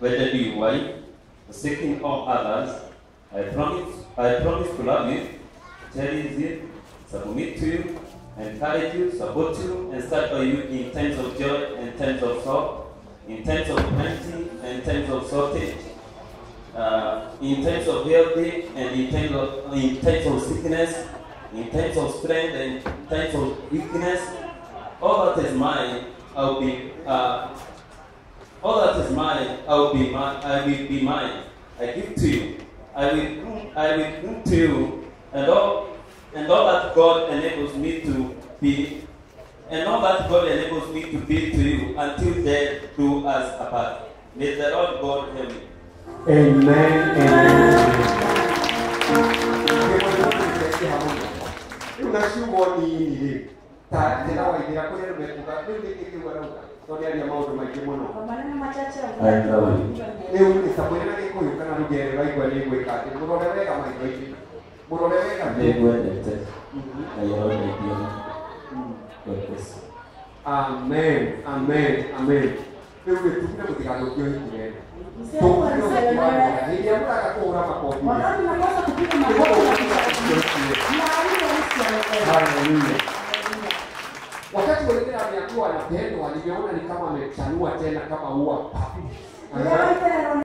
wedded you wife, forsaking all others. I promise, I promise to love you, cherish you, submit to you, encourage you, support you, and stand by you in times of joy and times of sorrow, in times of plenty and times of shortage, uh, in times of healthy and in times of, in times of sickness, in times of strength and in times of weakness. All that is mine, I will be. Uh, all that is mine, I will be mine. I will be mine. I give to you. I will. I will give to you, and all, and all that God enables me to be, and all that God enables me to be to you until death do us apart. May the Lord God help me. Amen. Amen. rĩu ta njĩra wa ithira kũrĩa andũ mekuga rĩu nĩkĩ kiuga rauga tondũ aria maũndũ maingĩ mũno rĩu nĩ sabwĩre na gĩkũyũ kana rũgere waigua nĩ gwĩka atĩ mũrore wega maitho-inĩ mũrore wega nĩngwendete na yaroneithio amen amen amen rĩu gĩtumire mũtigathũkie ũhiki wega hĩndĩ ĩrĩa mũraga kũhũra makobi Wakati wengine aliambiwa na pendo alivyoona ni kama amechanua tena kama ua.